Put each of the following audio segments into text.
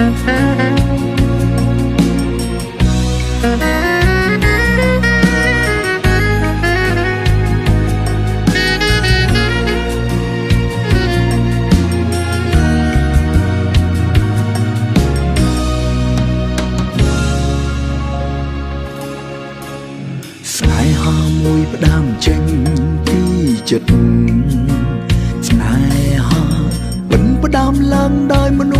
ស្នេហាមួយផ្ដាំចេញពីចិត្តស្នេហាមិនផ្ដាំឡើងដោយមនុស្ស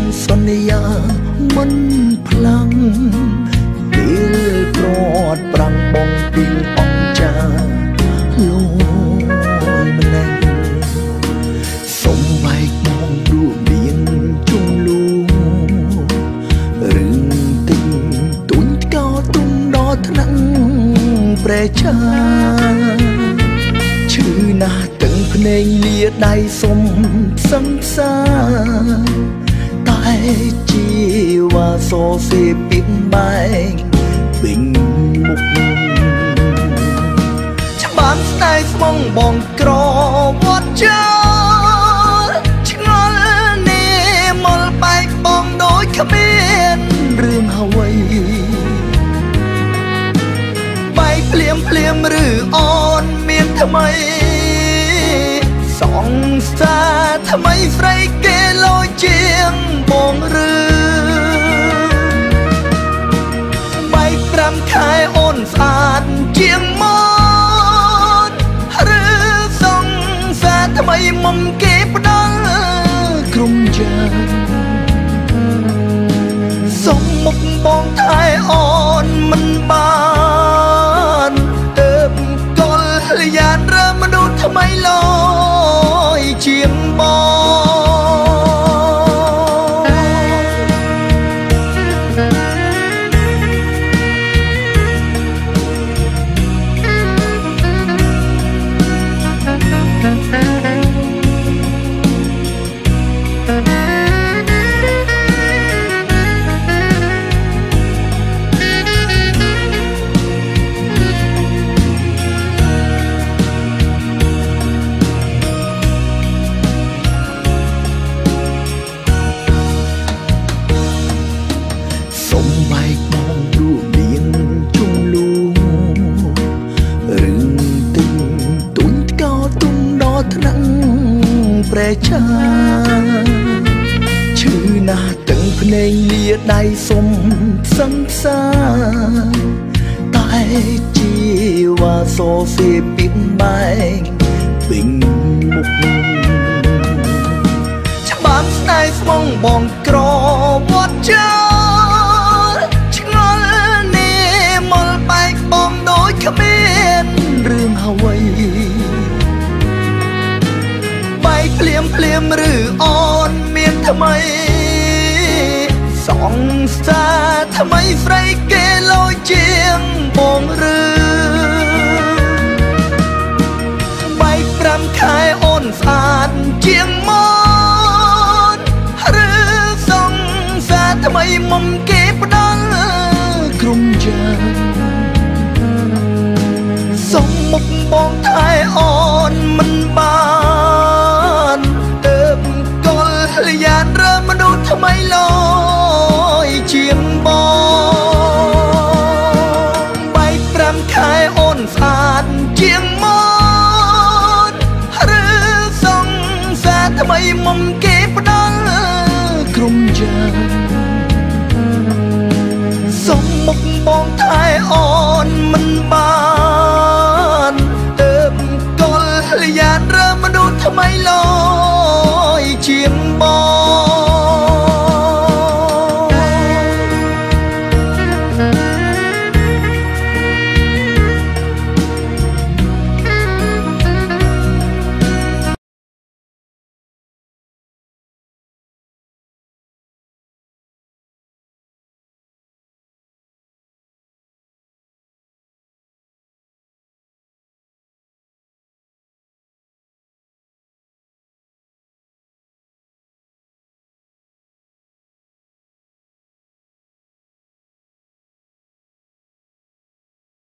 ញ់សន្យាមិនផ្លាំងពេលព្រាត់ប្រាំងបងពីលអង្គចាលយម្លេះសុំបែកមកដួមានជុំលូរឿងទិញទុញកោទុំដល់ថ្នាក់ប្រេចាឈឺណាស់ទាំងភ្នែកលាដៃសុំសង្សារ តែជីវ៉ាសោសេពីបែងវិញមុខច្បាស់ស្ដាយស្មងបងក្រវត្តចាឆ្ងល់នេះមកបែកបងដូចគ្មានរឿងអ្វីបែកភ្លាមភ្លាមឬអូនមានថ្មីសងសាថ្មីស្រីគេលយជា មុ ប្រេចាឈឺណាស់ទាំងភ្នែកលាដៃសុំសង្សារតែជីវ៉ាសោសេពីបែងវិញមុខច្បាស់ស្ដាយស្មងបង មភ្លាមឬអូនមានថ្មី សងសាថ្មីស្រីគេលយជាងបងឬបែក5ខែអូនស្អាតជាងមកឬសងសាថ្មីមុំគេផ្ដល់ក្រុមយ៉ាងសុំមុខបងថែអូនមិនបាន មនុស្សថ្មីលយជាងបងបែក5ខែអូនស្អាតជាងមុនឬសងសាថ្មីមុំគេផ្ដល់ក្រុមយ៉ាងសុំមុខបងថែអូនមិនបានទើបកលយានរើមនុស្សថ្មីលយជាងបង